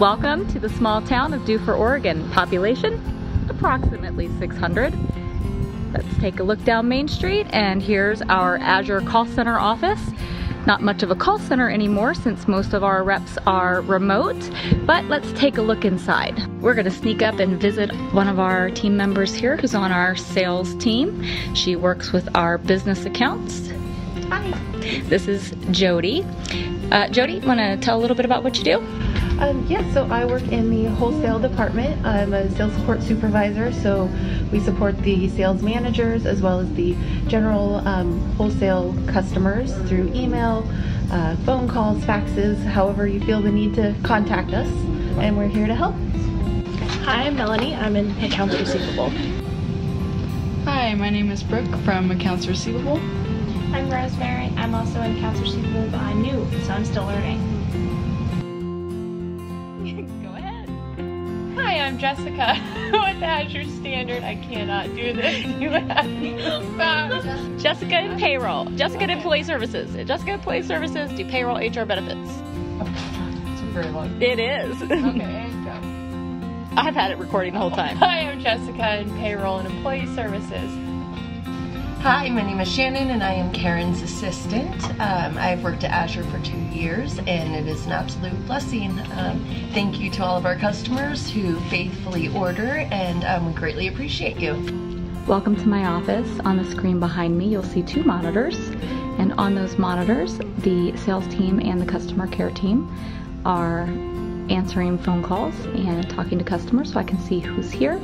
Welcome to the small town of Dufur, Oregon. Population, approximately 600. Let's take a look down Main Street and here's our Azure call center office. Not much of a call center anymore since most of our reps are remote, but let's take a look inside. We're gonna sneak up and visit one of our team members here who's on our sales team. She works with our business accounts. Hi. This is Jody. Uh, Jody, wanna tell a little bit about what you do? Um, yeah, so I work in the wholesale department. I'm a sales support supervisor, so we support the sales managers as well as the general um, wholesale customers through email, uh, phone calls, faxes, however you feel the need to contact us, and we're here to help. Hi, I'm Melanie. I'm in accounts receivable. Hi, my name is Brooke from Accounts Receivable. I'm Rosemary. I'm also in accounts receivable, but I'm new, so I'm still learning. I'm Jessica with Azure Standard. I cannot do this. You have Jessica in payroll. Jessica in employee services. Jessica in employee services do payroll, HR benefits. It's a very long. It is. Okay, and go. I've had it recording the whole time. Hi, I'm Jessica in payroll and employee services. Hi, my name is Shannon and I am Karen's assistant. Um, I've worked at Azure for two years and it is an absolute blessing. Um, thank you to all of our customers who faithfully order and um, we greatly appreciate you. Welcome to my office. On the screen behind me, you'll see two monitors. And on those monitors, the sales team and the customer care team are answering phone calls and talking to customers so I can see who's here,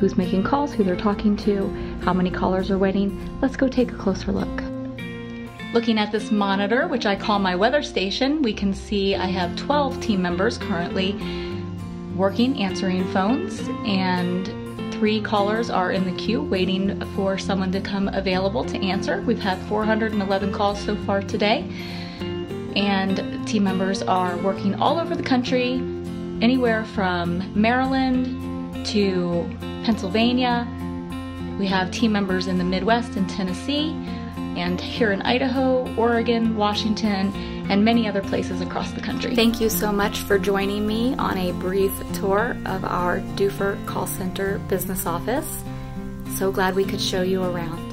who's making calls, who they're talking to, how many callers are waiting. Let's go take a closer look. Looking at this monitor, which I call my weather station, we can see I have 12 team members currently working, answering phones, and three callers are in the queue waiting for someone to come available to answer. We've had 411 calls so far today, and team members are working all over the country, anywhere from Maryland to Pennsylvania. We have team members in the Midwest and Tennessee, and here in Idaho, Oregon, Washington, and many other places across the country. Thank you so much for joining me on a brief tour of our Dufur Call Center business office. So glad we could show you around.